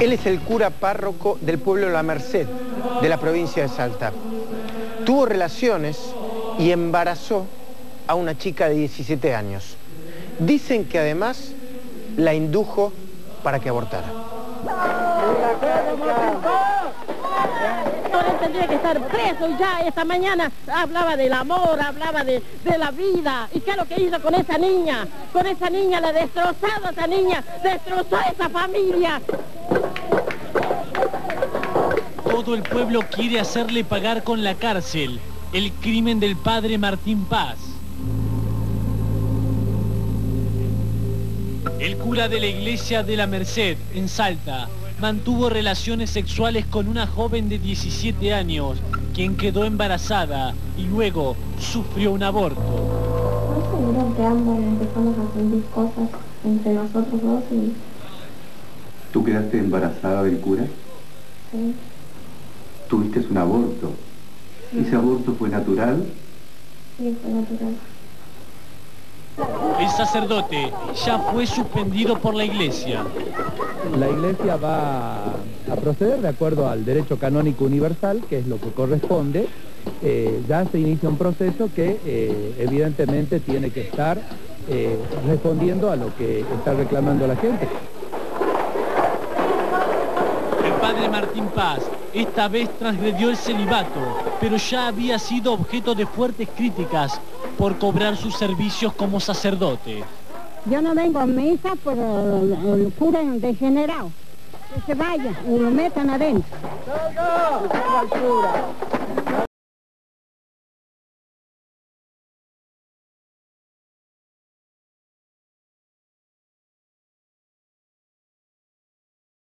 Él es el cura párroco del pueblo La Merced, de la provincia de Salta. Tuvo relaciones y embarazó a una chica de 17 años. Dicen que además la indujo para que abortara. Él tendría que estar preso ya esta mañana hablaba del amor, hablaba de, la vida. ¿Y qué es lo que hizo con esa niña? Con esa niña, la destrozado a esa niña, destrozó esa familia. Todo el pueblo quiere hacerle pagar con la cárcel el crimen del padre Martín Paz. El cura de la iglesia de la Merced, en Salta, mantuvo relaciones sexuales con una joven de 17 años, quien quedó embarazada y luego sufrió un aborto. No sé, ambos empezamos a sentir cosas entre nosotros dos y... ¿Tú quedaste embarazada del cura? Sí. ¿Tuviste un aborto? Sí. ¿Ese aborto fue natural? Sí, fue natural. El sacerdote ya fue suspendido por la iglesia. La iglesia va a proceder de acuerdo al derecho canónico universal, que es lo que corresponde. Eh, ya se inicia un proceso que eh, evidentemente tiene que estar eh, respondiendo a lo que está reclamando la gente. El padre Martín Paz esta vez transgredió el celibato, pero ya había sido objeto de fuertes críticas por cobrar sus servicios como sacerdote. Yo no vengo a misa por el, el cura degenerado. Que se vaya y lo metan adentro. ¡No, no!